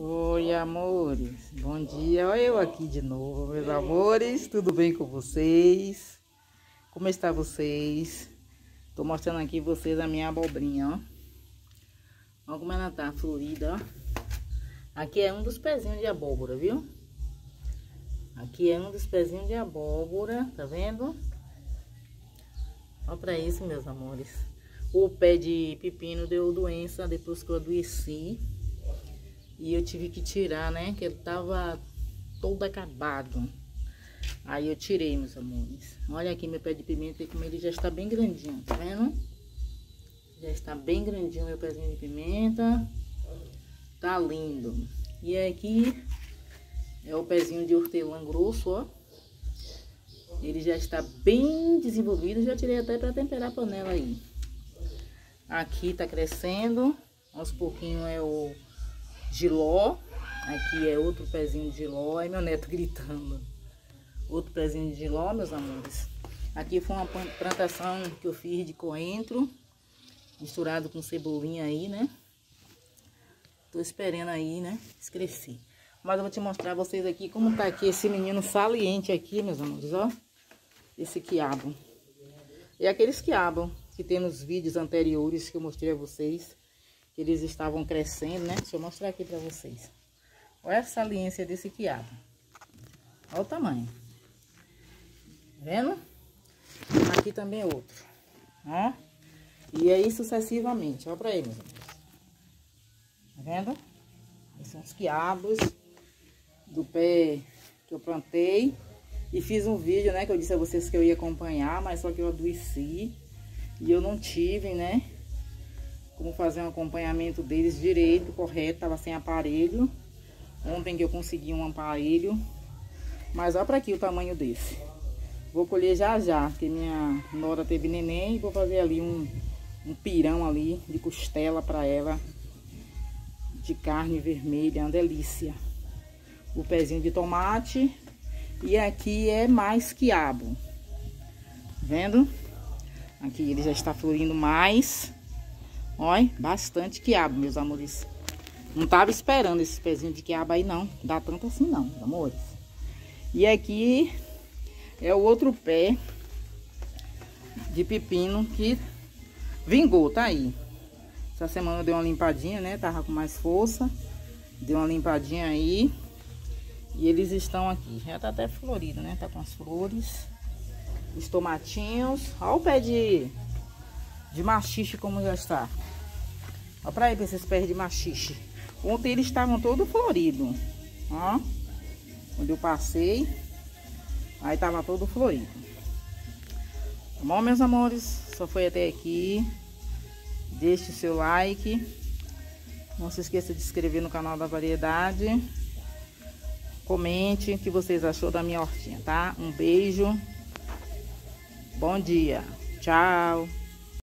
Oi, amores. Bom dia. Olha eu aqui de novo, meus amores. Tudo bem com vocês? Como está vocês? Tô mostrando aqui vocês a minha abobrinha, ó. Olha como ela tá florida, ó. Aqui é um dos pezinhos de abóbora, viu? Aqui é um dos pezinhos de abóbora, tá vendo? Olha pra isso, meus amores. O pé de pepino deu doença depois que eu adoeci. E eu tive que tirar, né? Que ele tava todo acabado. Aí eu tirei, meus amores. Olha aqui meu pé de pimenta e como ele já está bem grandinho, tá vendo? Já está bem grandinho meu pezinho de pimenta. Tá lindo. E aqui é o pezinho de hortelã grosso, ó. Ele já está bem desenvolvido. Já tirei até para temperar a panela aí. Aqui tá crescendo. Aos pouquinhos é o giló. Aqui é outro pezinho de giló. Aí meu neto gritando. Outro pezinho de giló, meus amores. Aqui foi uma plantação que eu fiz de coentro. Misturado com cebolinha aí, né? Tô esperando aí, né? Crescer. Mas eu vou te mostrar vocês aqui como tá aqui esse menino saliente aqui, meus amores, ó. Esse quiabo. E aqueles quiabos que tem nos vídeos anteriores que eu mostrei a vocês eles estavam crescendo, né? Deixa eu mostrar aqui pra vocês. Olha a saliência desse quiabo. Olha o tamanho. Tá vendo? Aqui também outro. Ó. E aí sucessivamente. Olha pra eles. Tá vendo? Esses são os quiabos do pé que eu plantei. E fiz um vídeo, né? Que eu disse a vocês que eu ia acompanhar, mas só que eu adoeci. E eu não tive, né? Como fazer um acompanhamento deles direito, correto, tava sem aparelho. Ontem que eu consegui um aparelho. Mas olha para aqui o tamanho desse. Vou colher já já, porque minha nora teve neném e vou fazer ali um, um pirão ali de costela para ela. De carne vermelha, uma delícia. O pezinho de tomate. E aqui é mais quiabo. Vendo? Aqui ele já está florindo mais. Olha, bastante quiabo, meus amores. Não tava esperando esse pezinho de quiabo aí, não. Dá tanto assim, não, meus amores. E aqui é o outro pé de pepino que vingou, tá aí. Essa semana eu dei uma limpadinha, né? Tava com mais força. Dei uma limpadinha aí. E eles estão aqui. Já tá até florido, né? Tá com as flores. Os tomatinhos. Olha o pé de, de machixe como já está. Olha pra aí pra esses pés de machixe. Ontem eles estavam todos floridos. Ó. Quando eu passei. Aí tava todo florido. Tá bom, meus amores? Só foi até aqui. Deixe o seu like. Não se esqueça de se inscrever no canal da Variedade. Comente o que vocês achou da minha hortinha, tá? Um beijo. Bom dia. Tchau.